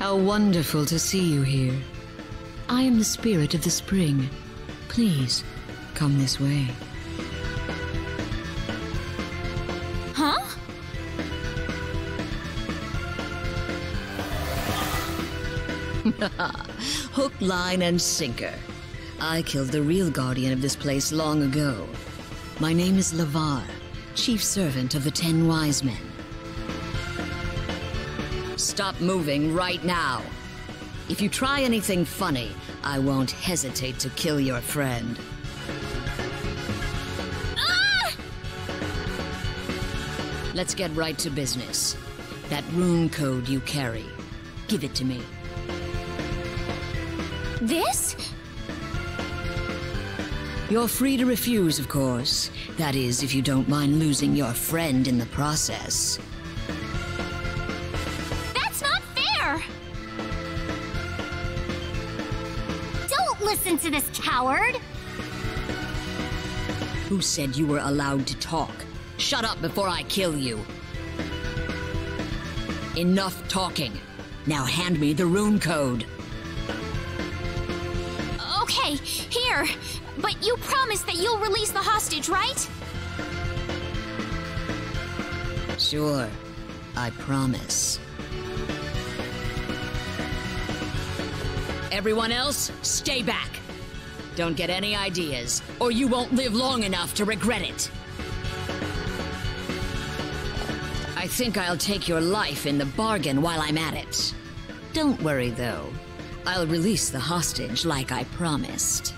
How wonderful to see you here. I am the spirit of the spring. Please, come this way. Huh? Hook, line, and sinker. I killed the real guardian of this place long ago. My name is Lavarre, chief servant of the Ten Wise Men. Stop moving right now. If you try anything funny, I won't hesitate to kill your friend. Ah! Let's get right to business. That rune code you carry. Give it to me. This? You're free to refuse, of course. That is, if you don't mind losing your friend in the process. Fair! Don't listen to this coward! Who said you were allowed to talk? Shut up before I kill you. Enough talking. Now hand me the rune code. Okay, here. But you promise that you'll release the hostage, right? Sure. I promise. Everyone else, stay back. Don't get any ideas, or you won't live long enough to regret it. I think I'll take your life in the bargain while I'm at it. Don't worry, though. I'll release the hostage like I promised.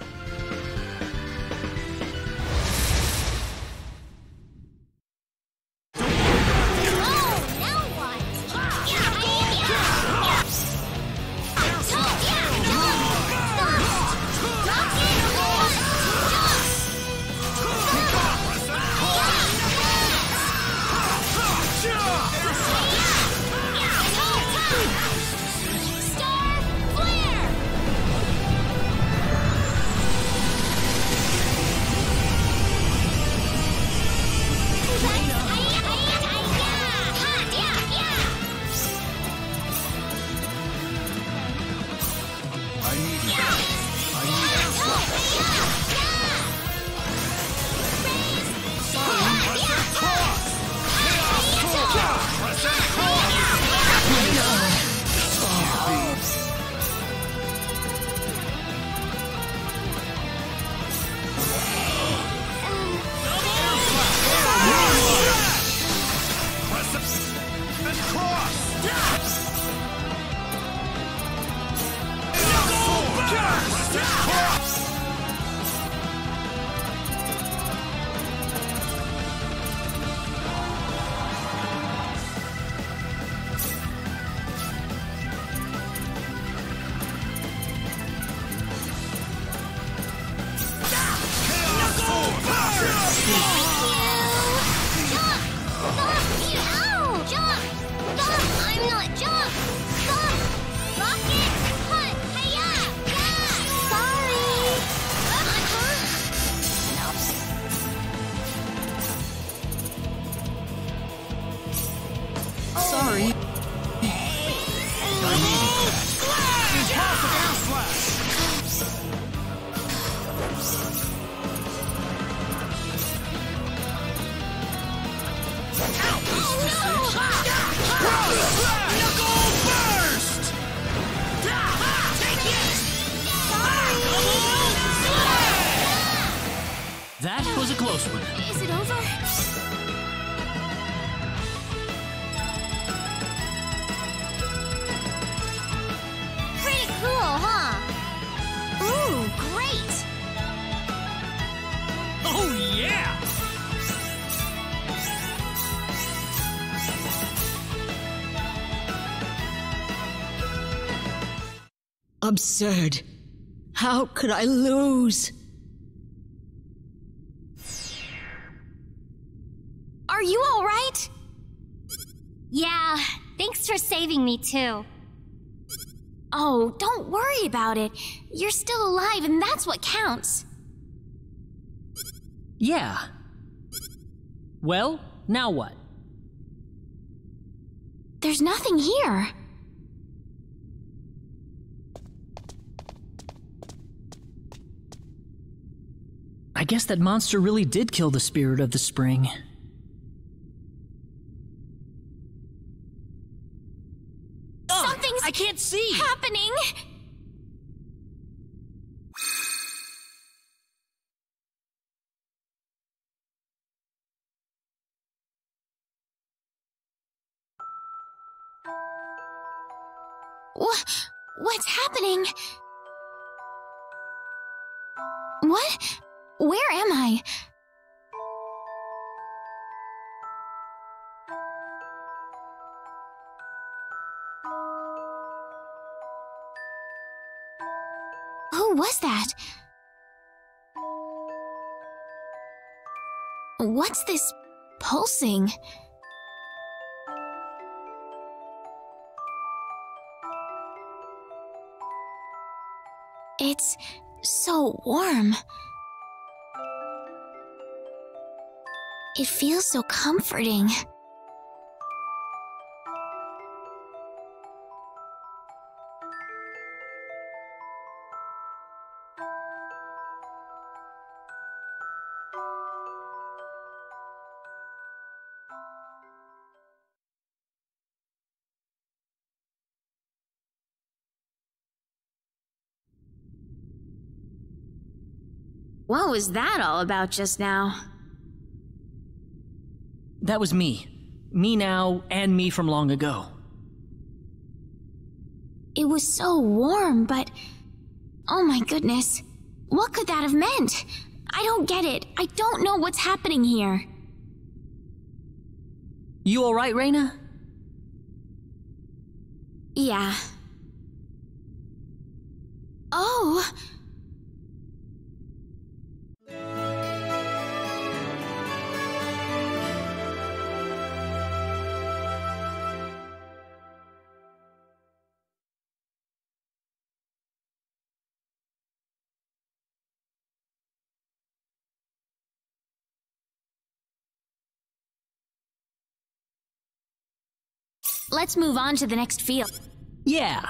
That was a close one. Is it over? Absurd. How could I lose? Are you alright? Yeah, thanks for saving me too. Oh, don't worry about it. You're still alive, and that's what counts. Yeah. Well, now what? There's nothing here. Guess that monster really did kill the spirit of the spring. Something's I can't see! happening! What? What's happening? What? Where am I? Who was that? What's this pulsing? It's so warm. It feels so comforting. What was that all about just now? That was me. Me now, and me from long ago. It was so warm, but. Oh my goodness. What could that have meant? I don't get it. I don't know what's happening here. You alright, Rena? Yeah. Oh! Let's move on to the next field. Yeah,